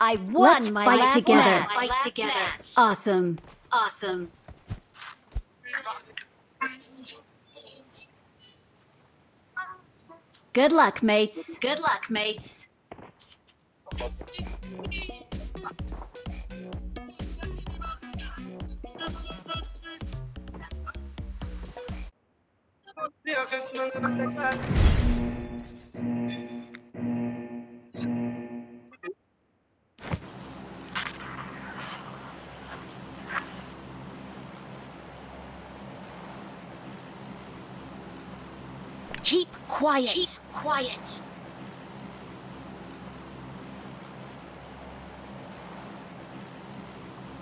I won Let's my fight last together. match. Fight together. Awesome. Awesome. Good luck, mates. Good luck, mates. Keep quiet. Keep quiet.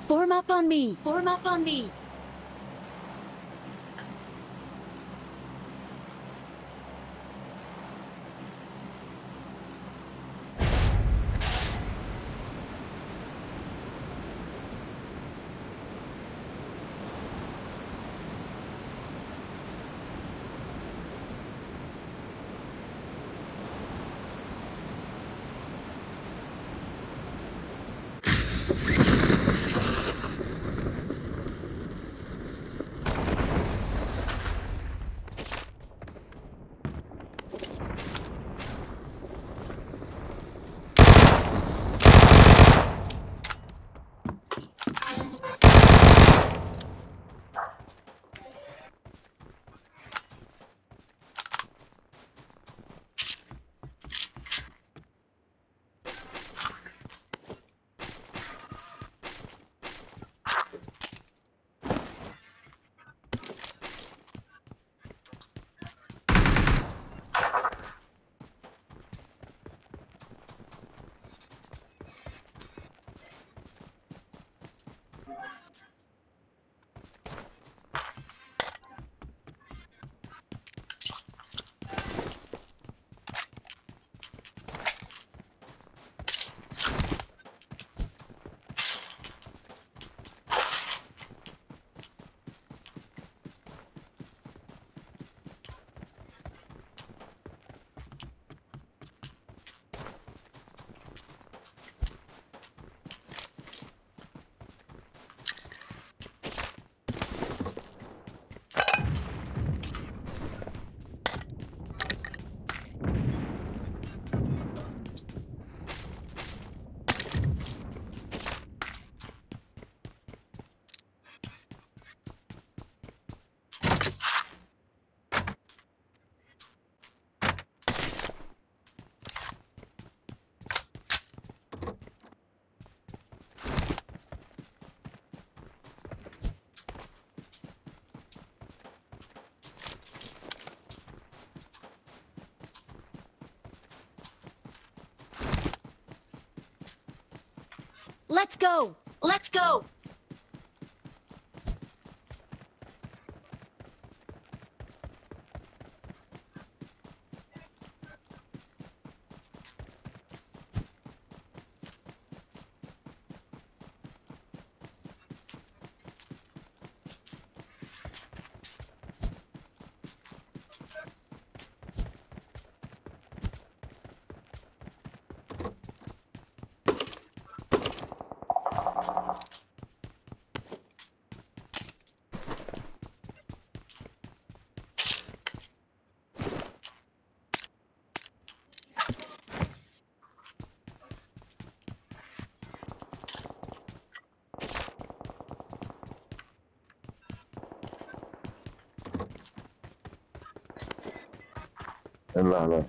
Form up on me. Form up on me. Let's go. Let's go. لا لا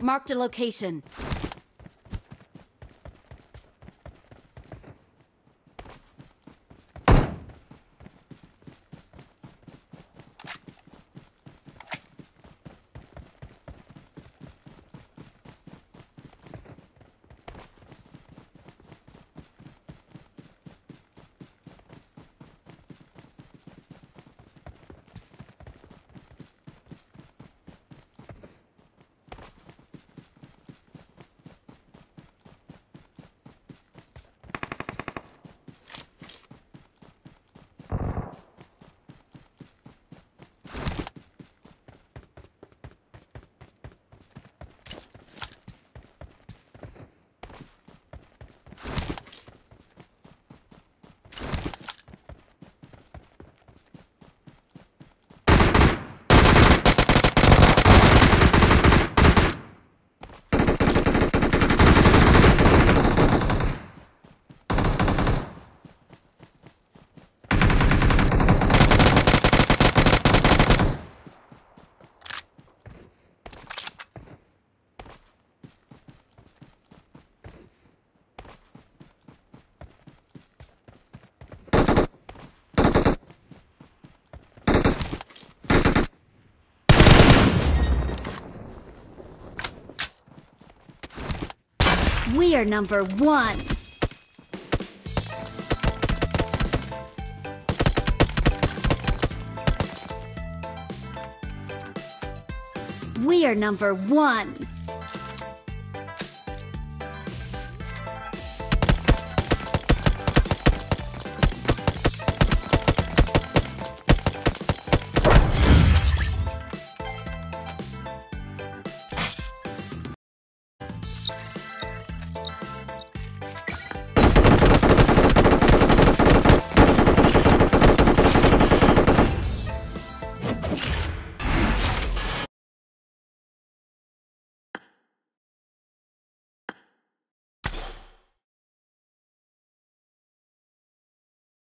Marked a location. We are number one. We are number one.